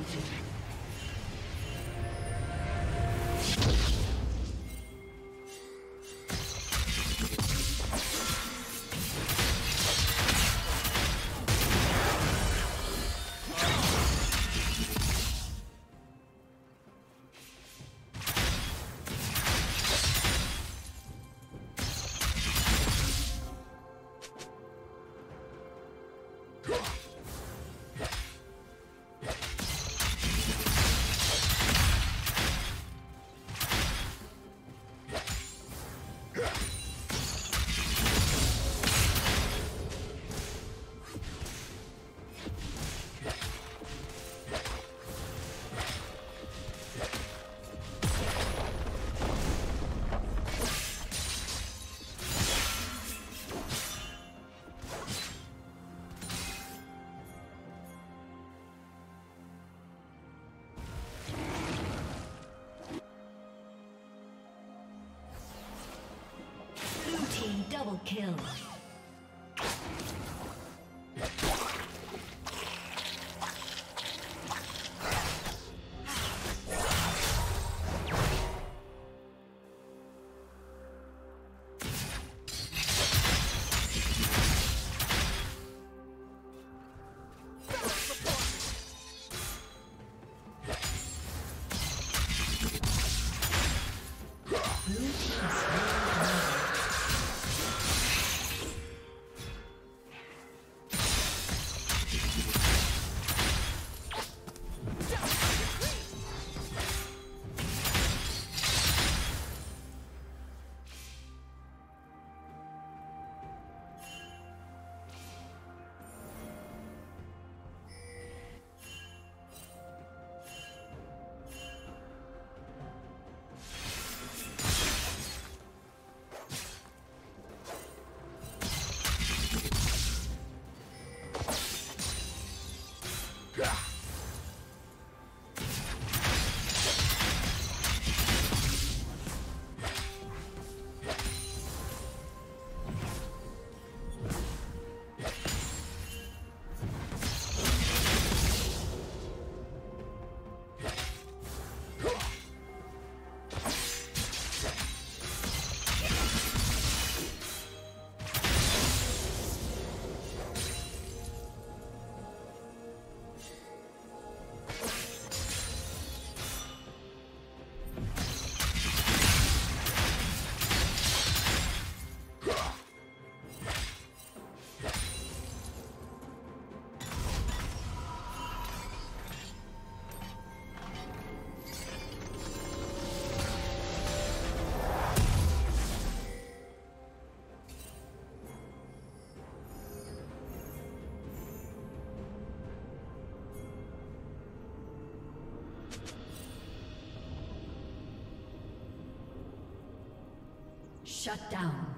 Executed. Kill. Shut down.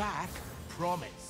Back, promise.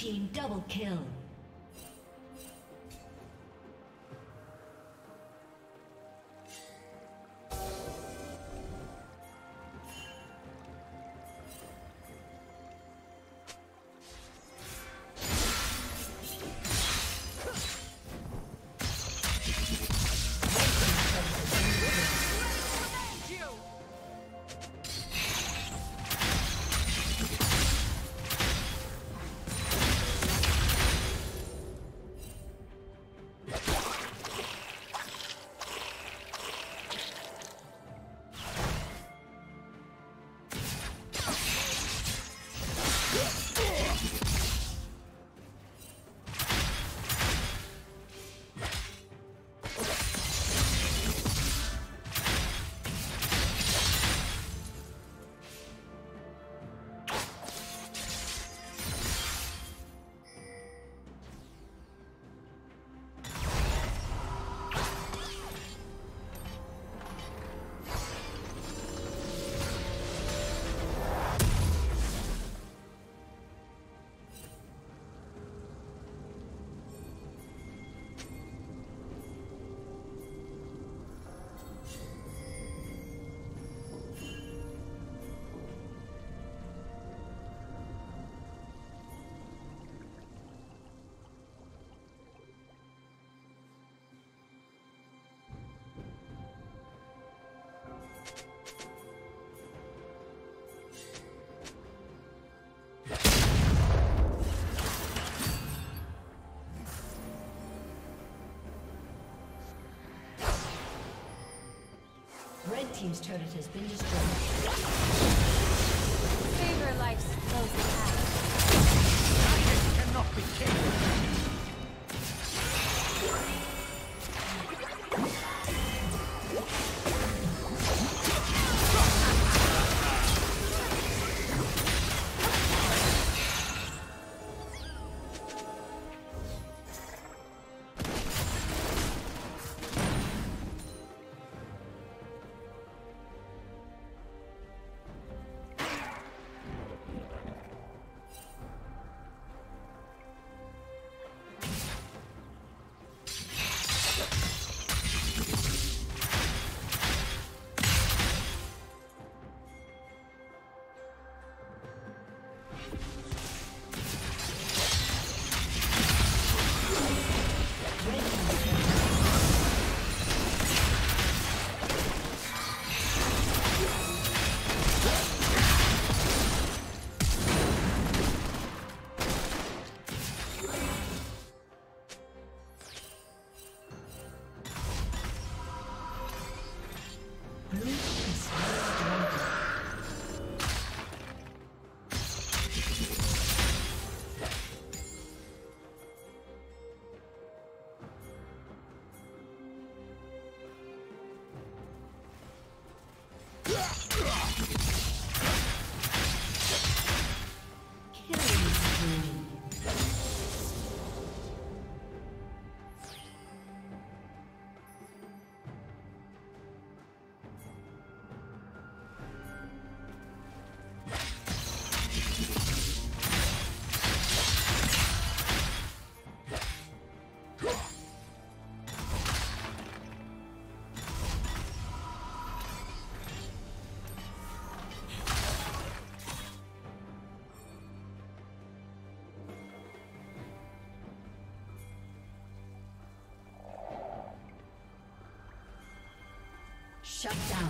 Team double kill. Team's turret has been destroyed. Favor life's closing cannot be killed. Shut down.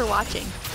For watching.